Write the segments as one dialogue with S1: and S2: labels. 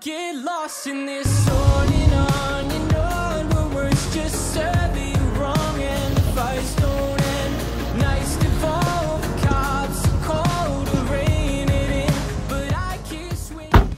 S1: Get lost in this on and on and on When words just serve you wrong and the fights don't end Nights devolve, cops cold, the rain it in But I keep swinging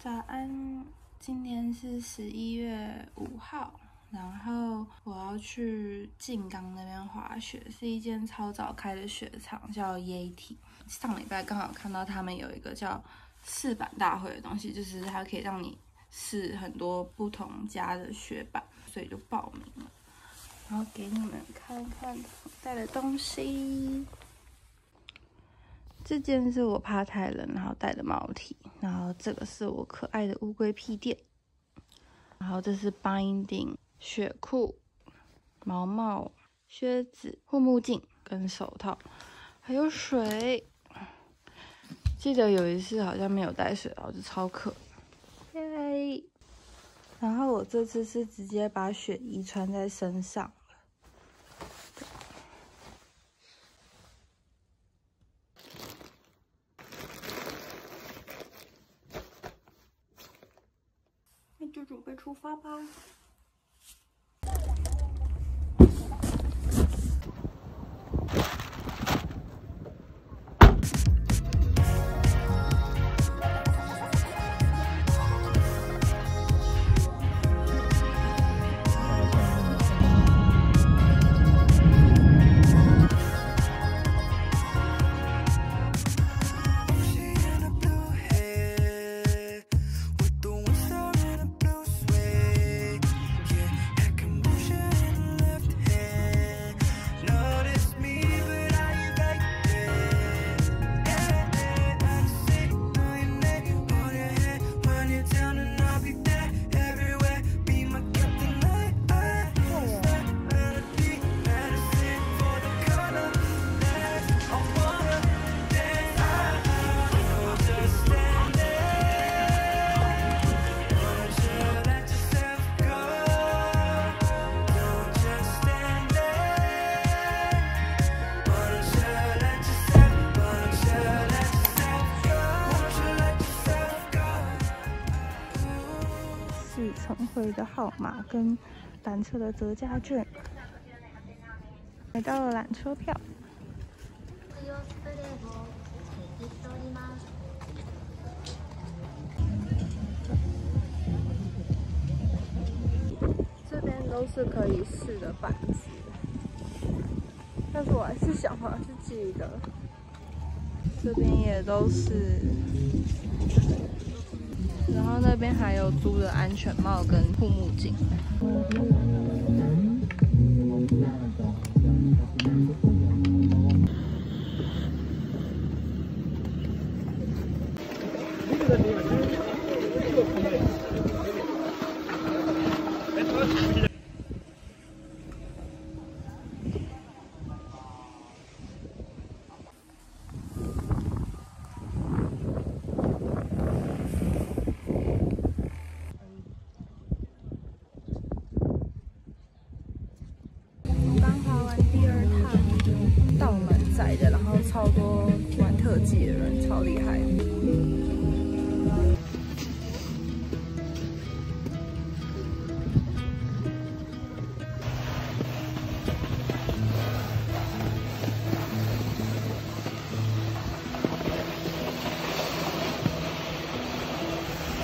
S2: 早安，今天是十一月五号，然后我要去静冈那边滑雪，是一间超早开的雪场，叫 Yeti。上礼拜刚好看到他们有一个叫试板大会的东西，就是它可以让你试很多不同家的雪板，所以就报名了。然后给你们看看带的东西。这件是我怕太冷，然后带的毛体然后这个是我可爱的乌龟屁垫，然后这是 Binding 雪裤、毛毛、靴子、护目镜跟手套，还有水。记得有一次好像没有带水，然后就超渴。耶！然后我这次是直接把雪衣穿在身上。那就准备出发吧。晨会的号码跟缆车的折价券，买到了缆车票。
S3: 用スプレーを提供しております。
S2: 这边都是可以试的板子，但是我还是想还是记得。这边也都是，然后 这边还有租的安全帽跟护目镜。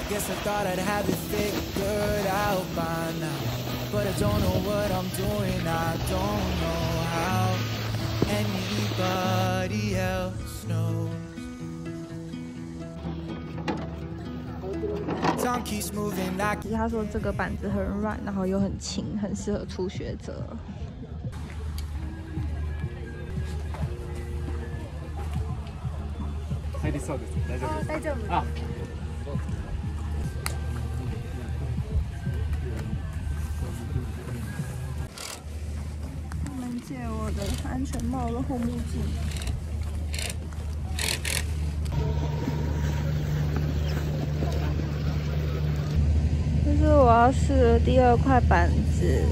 S1: guess I thought I'd have it figured out by now. But I don't know what I'm doing, I don't know how anybody else knows. Time keeps moving, I
S2: 其实他说这个板子很软，然后又很轻，很适合初学者。
S4: 入りそうです。大丈夫です。
S3: 大丈夫。
S4: あ、
S2: 的安全帽跟护目镜。这是我要试的第二块板子。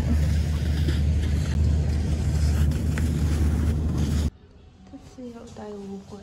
S2: 这次有带乌龟。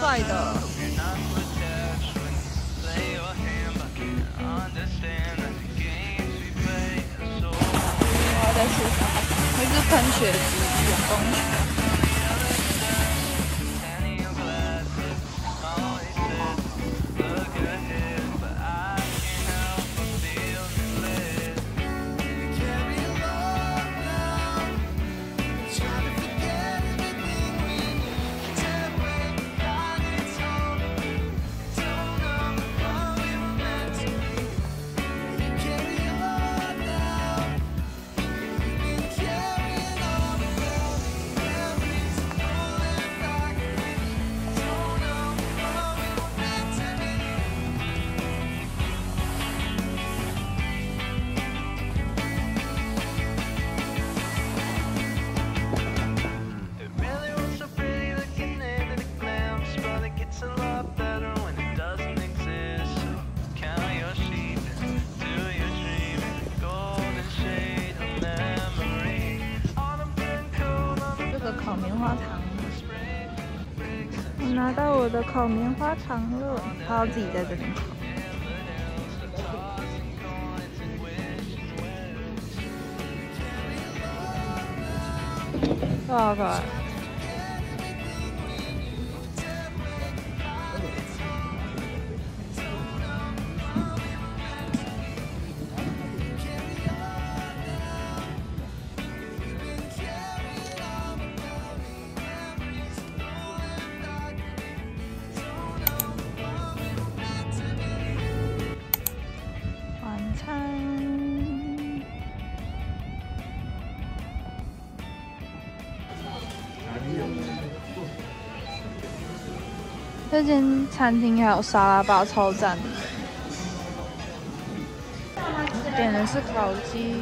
S5: 帅的。我要在树上，那是喷雪机，员工学。花糖，我拿到我的烤棉花糖了，他要自己在这边烤。多少个？这间餐厅还有沙拉吧，超赞的。点的是烤鸡。